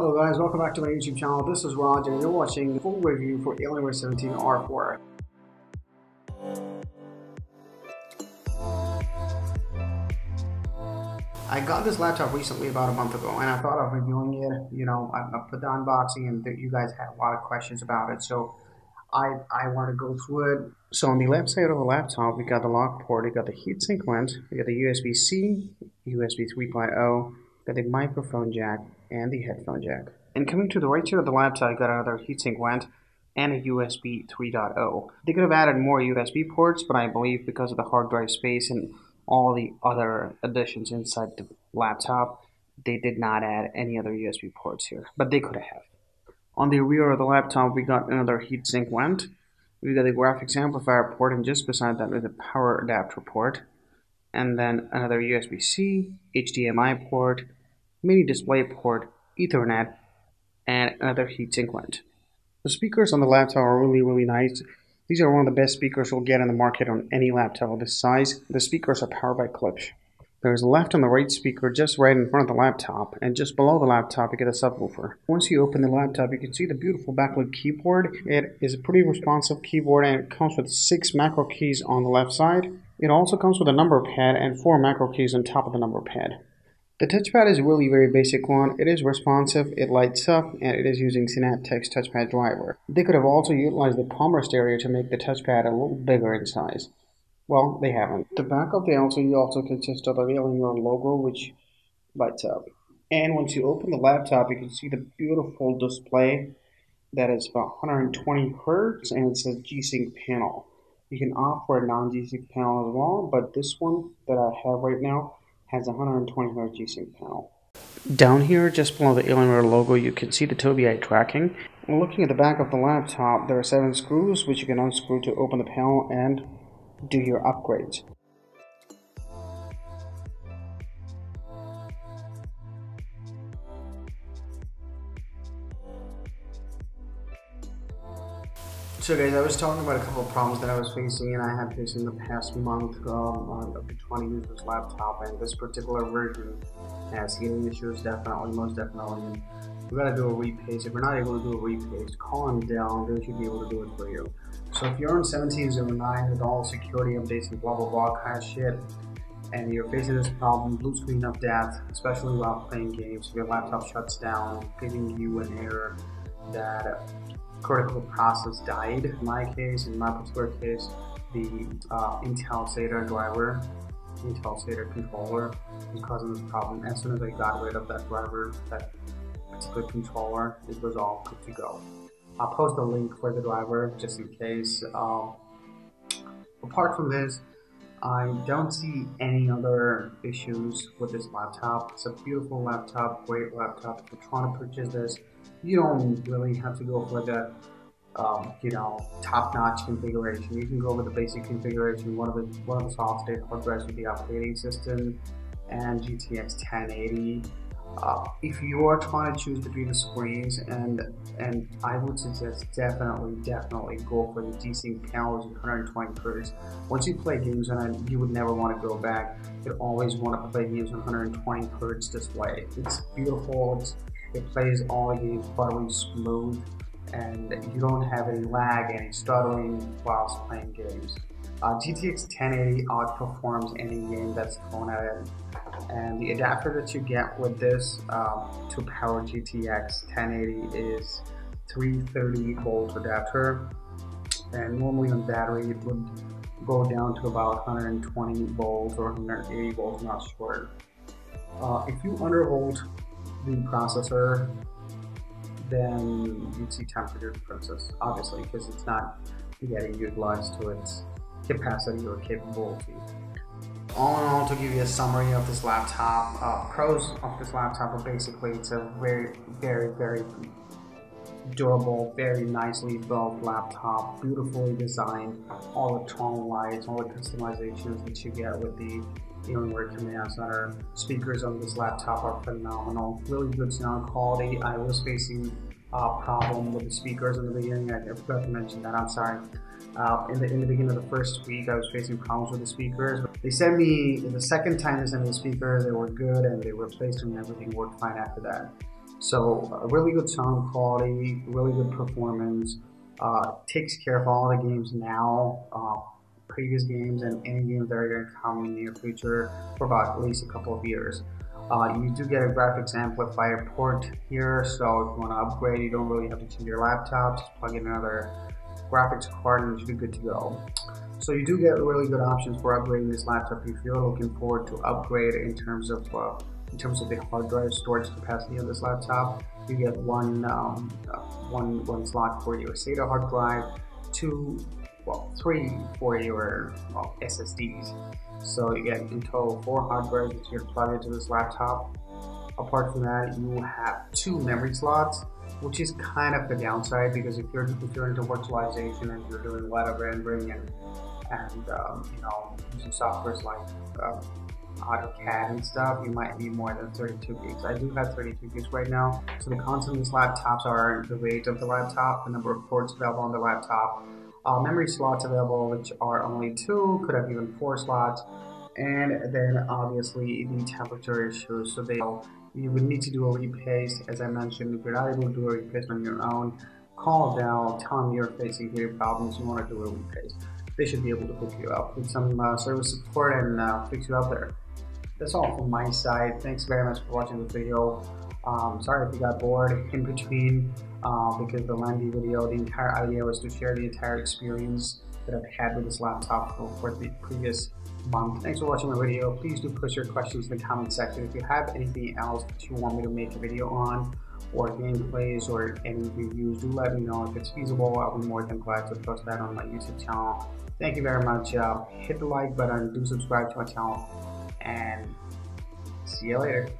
Hello guys, welcome back to my YouTube channel. This is Raj and you're watching the full review for Alienware 17 R4. I got this laptop recently about a month ago and I thought of reviewing it. You know, I, I put the unboxing and you guys had a lot of questions about it. So I, I want to go through it. So on the left side of the laptop, we got the lock port, we got the heatsink vent, we got the USB-C, USB 3.0, got the microphone jack, and the headphone jack. And coming to the right side of the laptop, you got another heatsink vent and a USB 3.0. They could have added more USB ports, but I believe because of the hard drive space and all the other additions inside the laptop, they did not add any other USB ports here, but they could have. On the rear of the laptop, we got another heatsink vent. We got the graphics amplifier port, and just beside that is a power adapter port. And then another USB-C, HDMI port, mini DisplayPort, Ethernet, and another heatsink vent. The speakers on the laptop are really, really nice. These are one of the best speakers you'll get in the market on any laptop of this size. The speakers are powered by Klipsch. There's a left and the right speaker just right in front of the laptop, and just below the laptop you get a subwoofer. Once you open the laptop, you can see the beautiful backlit keyboard. It is a pretty responsive keyboard and it comes with six macro keys on the left side. It also comes with a number pad and four macro keys on top of the number pad. The touchpad is really very basic one. It is responsive, it lights up, and it is using Synaptics touchpad driver. They could have also utilized the palmar stereo to make the touchpad a little bigger in size. Well, they haven't. The back of the LCD also consists of the Alienware logo, which lights up. And once you open the laptop, you can see the beautiful display that is about 120 hertz, and it says G-Sync panel. You can opt for a non-G-Sync panel as well, but this one that I have right now has a 120 hertz G-Sync panel. Down here, just below the Alienware logo, you can see the Tobii tracking. Looking at the back of the laptop, there are seven screws which you can unscrew to open the panel and do your upgrades. So guys, I was talking about a couple of problems that I was facing and I had faced in the past month um, of the 20 users laptop and this particular version has heating issues definitely, most definitely. And we gotta do a repaste. If we're not able to do a repaste, call Dell, they should be able to do it for you. So if you're on 1709 with all security updates and blah blah blah kind of shit, and you're facing this problem, blue screen of death, especially while playing games, your laptop shuts down, giving you an error that critical process died. In my case, in my particular case, the uh, Intel SATA driver, Intel SATA controller was causing this problem. As soon as I got rid of that driver, that particular controller, it was all good to go. I'll post a link for the driver just in case. Um, apart from this, I don't see any other issues with this laptop. It's a beautiful laptop, great laptop. If you're trying to purchase this, you don't really have to go for the um, you know top-notch configuration. You can go with the basic configuration. One of the one of the solid-state hard drives with the operating system and GTX 1080 uh, if you are trying to choose between the screens and and I would suggest definitely definitely go for the panels with 120 hertz. Once you play games on it, you would never want to go back. You always want to play games on 120 hertz display. It's beautiful. It's, it plays all games buttery smooth, and you don't have any lag, any stuttering whilst playing games. Uh, GTX 1080 outperforms any game that's thrown at it and the adapter that you get with this um, to power GTX 1080 is 330 volt adapter and normally on battery it would go down to about 120 volts or 180 volts, not sure. Uh, if you undervolt the processor, then you'd see temperature differences, obviously, because it's not getting utilized to its capacity or capability. All in all, to give you a summary of this laptop, uh, pros of this laptop are basically it's a very, very, very durable, very nicely built laptop, beautifully designed, all the tone lights, all the customizations that you get with the Alienware Command Center. Speakers on this laptop are phenomenal, really good sound quality. I was facing a problem with the speakers in the beginning, I forgot to mention that, I'm sorry. Uh, in the in the beginning of the first week, I was facing problems with the speakers. They sent me the second time they sent me the speakers. They were good and they replaced them and everything worked fine after that. So really good sound quality, really good performance. Uh, takes care of all the games now, uh, previous games, and any games that are going to come in the near future for about at least a couple of years. Uh, you do get a graphics amplifier port here, so if you want to upgrade, you don't really have to change your laptop. Just plug in another graphics card and you should be good to go. So you do get really good options for upgrading this laptop if you're looking forward to upgrade in terms of uh, in terms of the hard drive storage capacity of this laptop. You get one um, uh, one one slot for your SATA hard drive, two well three for your well, SSDs. So you get in total four hard drives that you're plug into this laptop. Apart from that, you have two memory slots, which is kind of the downside because if you're if you're into virtualization and you're doing a lot of rendering and and um, you know using softwares like uh, AutoCAD and stuff, you might need more than 32 gigs. I do have 32 gigs right now. So the content of these laptops are the weight of the laptop, the number of ports available on the laptop, uh, memory slots available, which are only two, could have even four slots, and then obviously the temperature issues. So they you would need to do a repaste. As I mentioned, if you're not able to do a repaste on your own, call Dell, tell them you're facing heater problems, you want to do a repaste. They should be able to hook you up with some uh, service support and uh, fix you up there that's all from my side. Thanks very much for watching this video. Um, sorry if you got bored in between uh, because the lengthy video, the entire idea was to share the entire experience that I've had with this laptop for the previous month. Thanks for watching my video. Please do post your questions in the comment section. If you have anything else that you want me to make a video on, or gameplays or any reviews, do let me know if it's feasible. I'll be more than glad to post that on my YouTube channel. Thank you very much. Uh, hit the like button, do subscribe to my channel and see you later.